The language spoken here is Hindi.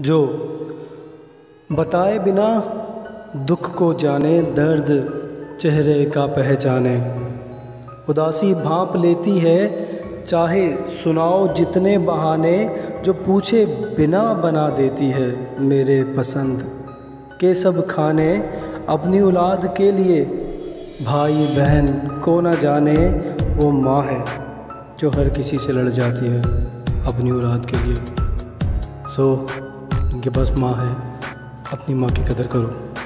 जो बताए बिना दुख को जाने, दर्द चेहरे का पहचाने। उदासी भांप लेती है, चाहे सुनाओ जितने बहाने, जो पूछे बिना बना देती है मेरे पसंद। के सब खाने, अपनी औलाद के लिए, भाई बहन को ना जाने, वो माँ है, जो हर किसी से लड़ जाती है अपनी औलाद के लिए। सो इनके पास माँ है अपनी माँ की कदर करो।